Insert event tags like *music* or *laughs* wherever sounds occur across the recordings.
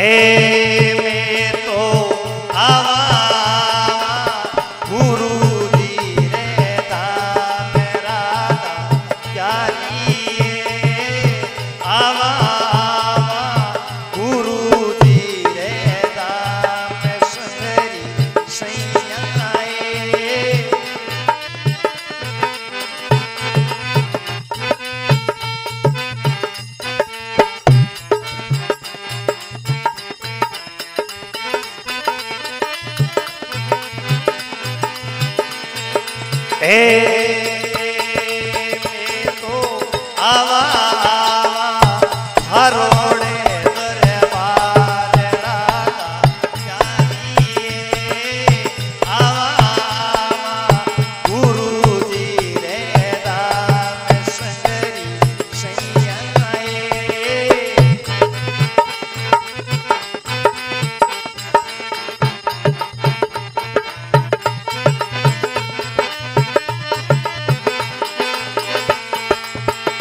É. ए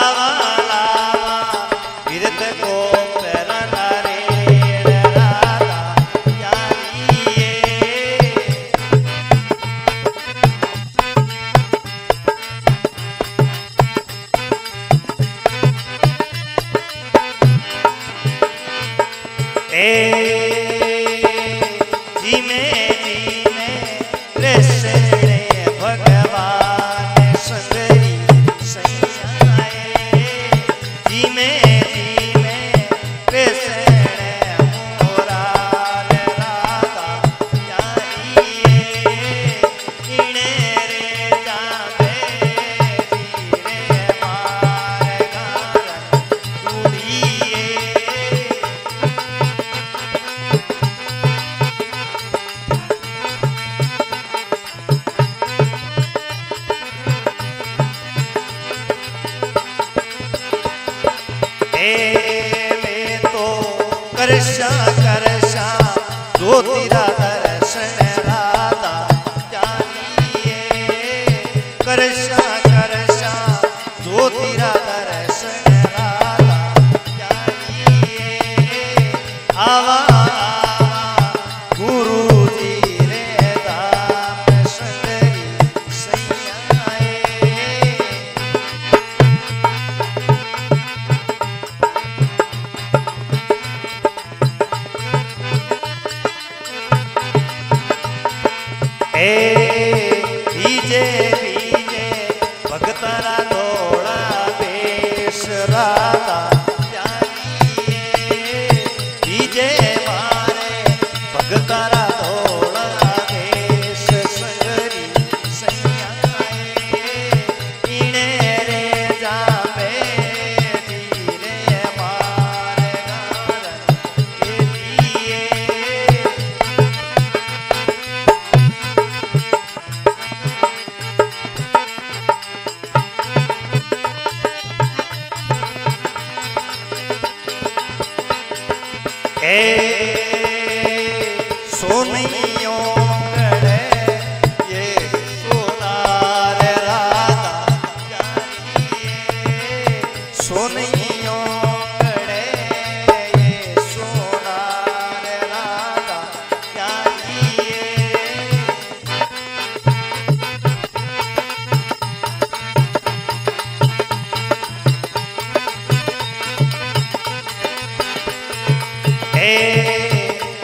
Baba. *laughs* Karsha Karsha तो तेरा दर्शन राधा जानिए करशा करशा तो तेरा दर्शन आवा ¡Eh!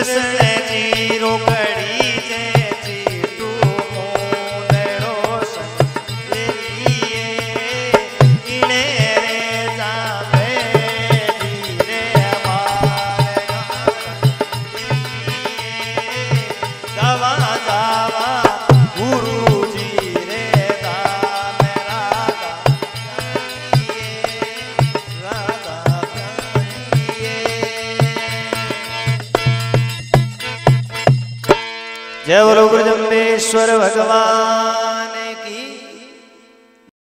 से जय बोलो गुरु जम्बेश्वर भगवान।